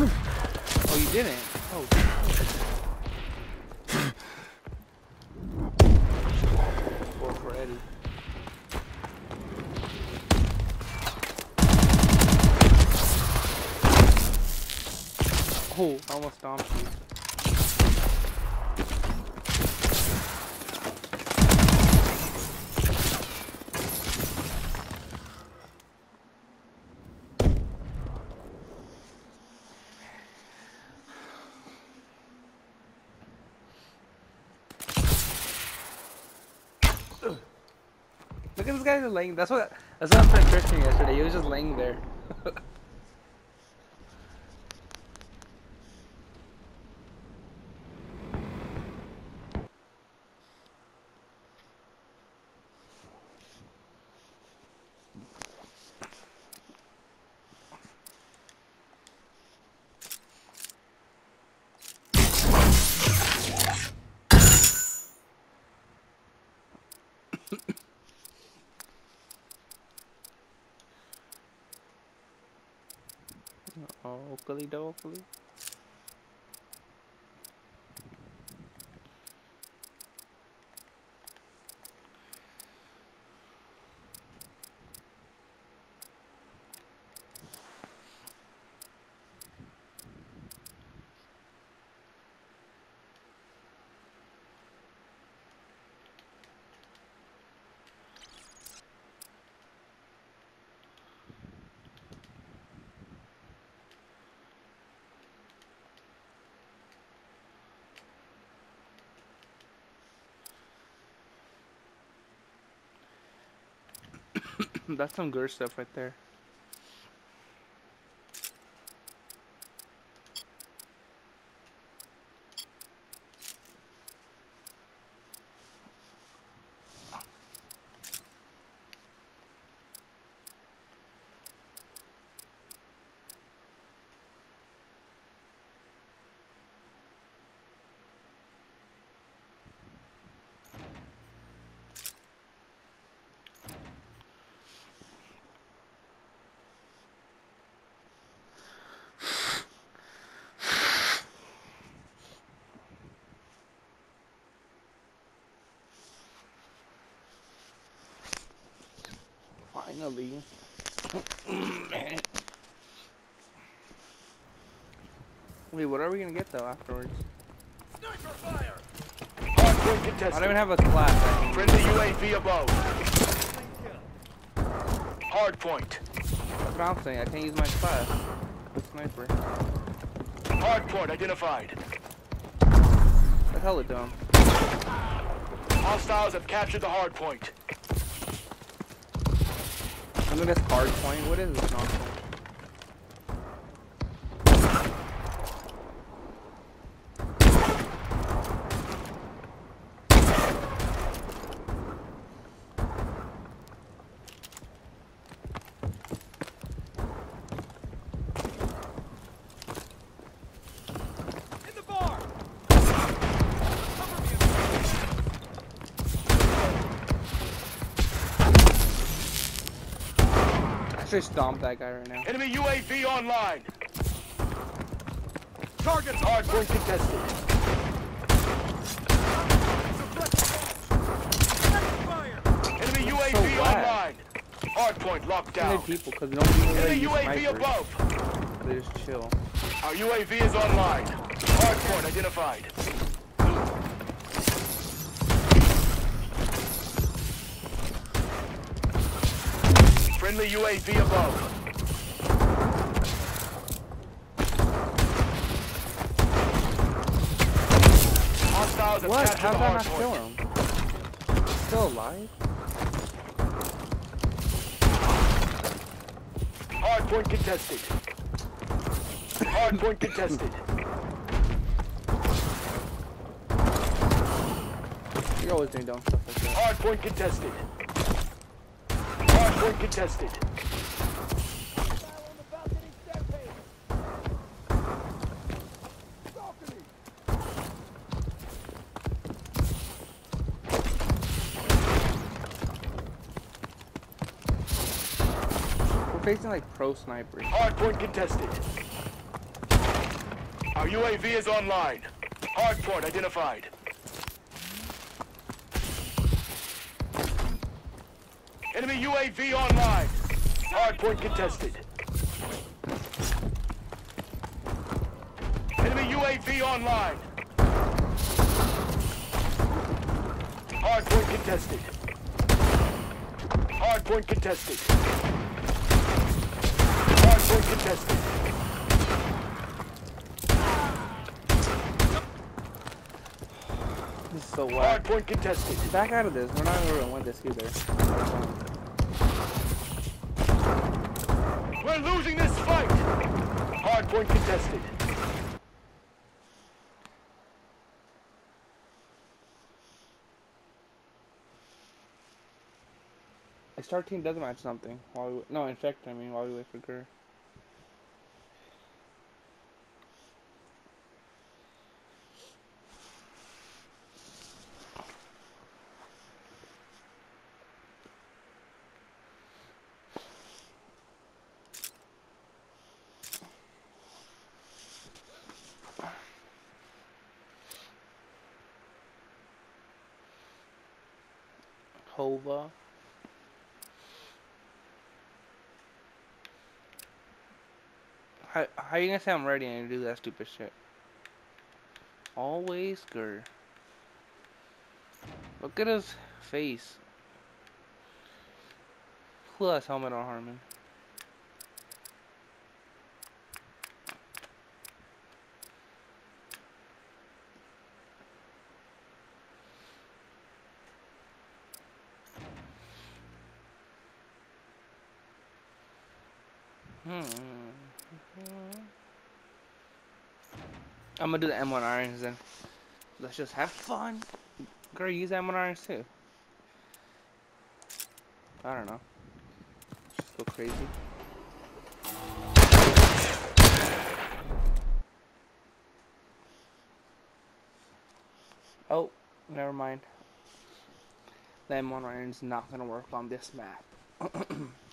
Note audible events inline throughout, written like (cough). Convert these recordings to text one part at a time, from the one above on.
Oh, you didn't? Oh. Or for Eddie. Oh, I almost stomped you. At this guy laying. That's what. That's what I played Christian yesterday. He was just laying there. (laughs) Oakley Dokley. That's some good stuff right there. Finally. Wait, what are we gonna get though afterwards? Hardpoint I don't even have a class. Friendly UAV above. Hardpoint. That's what I'm saying. I can't use my class. The sniper. Hardpoint identified. The hell it dumb. Hostiles have captured the hardpoint. I'm guess hard point. What is this nonsense? I should stomp that guy right now. Enemy UAV online. Targets hardpoint contested. Enemy UAV so online. Hardpoint locked down. people because even really Enemy UAV above. They just chill. Our UAV is online. Hardpoint identified. Friendly UAV above. What? How did I not kill him? Still alive? Hardpoint contested. Hardpoint contested. You're always doing dumb stuff like that. Hardpoint contested. Hardpoint contested. We're facing like pro snipers. Hardpoint contested. Our UAV is online. Hardpoint identified. Enemy UAV online. Hardpoint contested. Enemy UAV online. Hardpoint contested. Hardpoint contested. Hardpoint contested. This is so whack. Hardpoint contested. Back out of this. We're not gonna win this either. We're losing this fight. Hardpoint contested. I start team deathmatch something while we no infect. I mean while we wait for Kerr. Hova. How, how you gonna say I'm ready and do that stupid shit? Always Gur. Look at his face. Who has helmet on Harmon? Hmm. I'm gonna do the M1 irons then. Let's just have fun. Girl, use M1 irons too. I don't know. Just go crazy. Oh, never mind. The M1 iron's not gonna work on this map. (clears throat)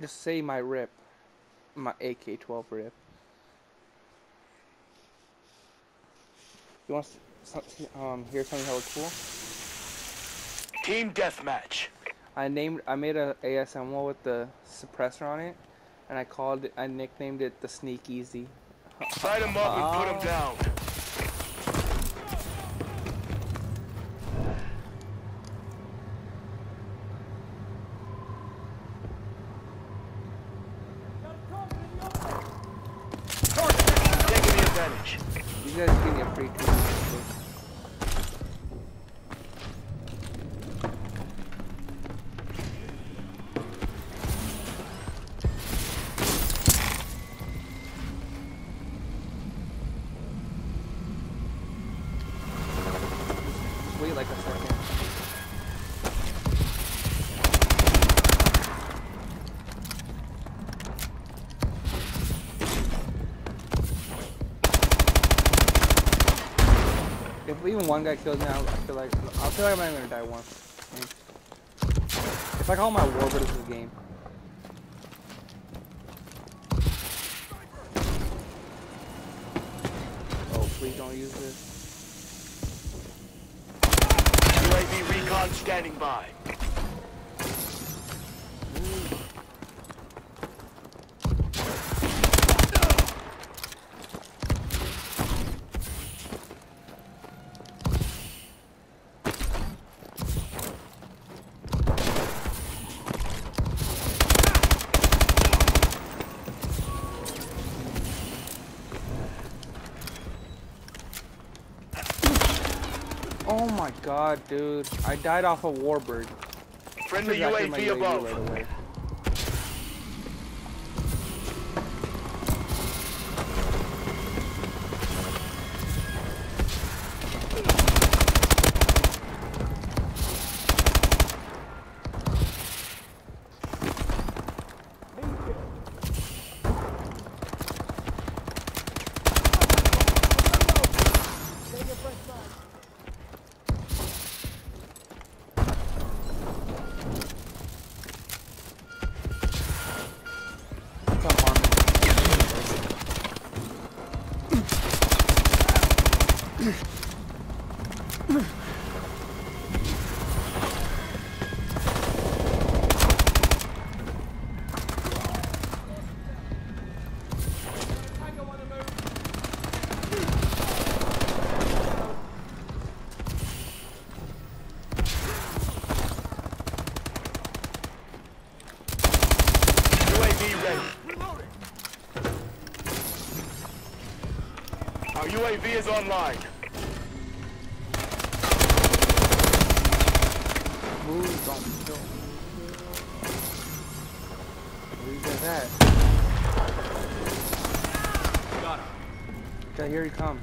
Just say my rip. My AK-12 rip. You want to um hear something hella cool? Team deathmatch. I named I made a ASML with the suppressor on it, and I called it I nicknamed it the Sneak Easy. Sight him up and put him down. Wait like a second. If even one guy kills me, I I feel like I feel like I'm not gonna die once. It's like all my warbird is this game. Oh, please don't use this. UAV recon standing by. Oh my god, dude. I died off a warbird. Friendly This is actually my UAV above. right UAV is online. Move, don't kill. Where you guys at? Got him. Okay, here he comes.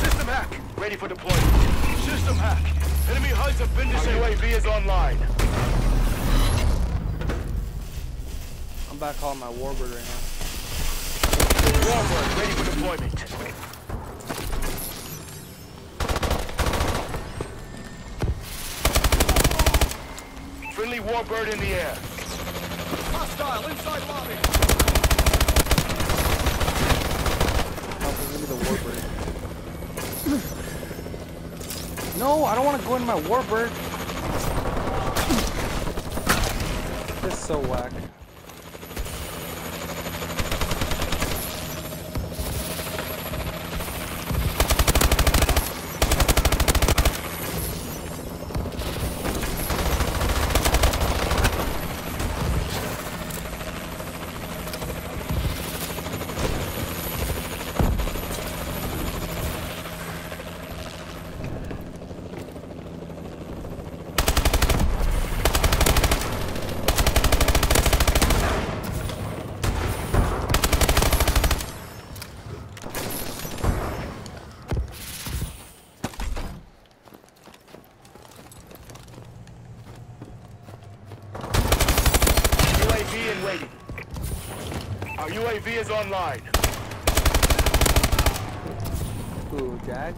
System hack. Ready for deployment. System hack. Enemy been disabled. Our UAV is online. I'm back calling my warbird right now. Warbird ready for deployment. Friendly Warbird in the air. Hostile inside lobby. Help me, give me the warbird. no, I don't want to go in my warbird. This is so whack. UAV in waiting. Our UAV is online. Ooh, Jag.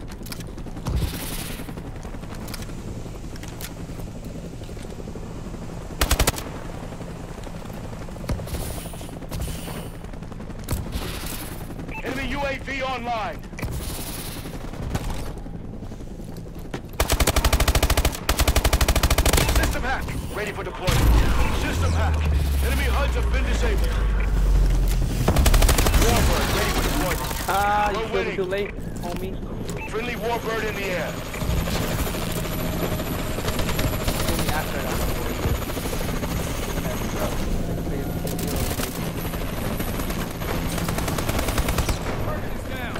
Enemy UAV online. System hack. Ready for deployment. System hack. Enemy HUDs have been disabled. Warbird ready for deployment. Ah, you We're killed too late, homie. Friendly Warbird in the air. Kill me after that. Target is down.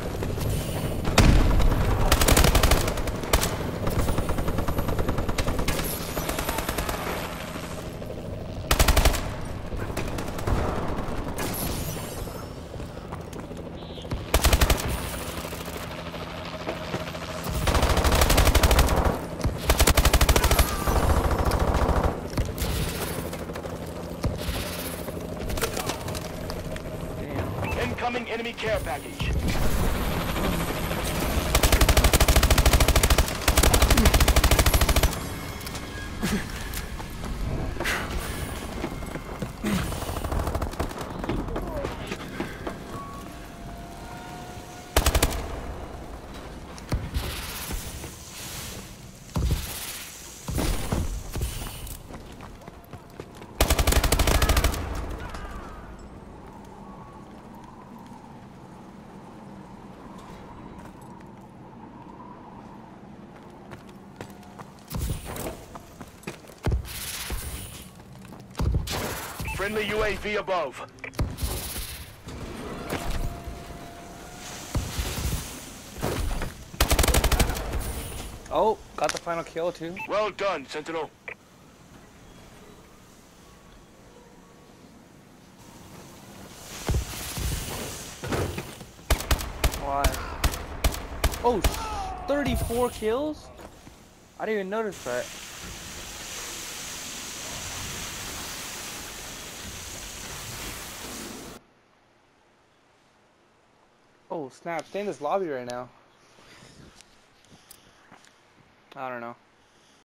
Damn. Incoming enemy care package. Friendly UAV above. Oh, got the final kill too. Well done, Sentinel. Why? Oh, sh- 34 kills? I didn't even notice that. Oh, snap. Stay in this lobby right now. I don't know.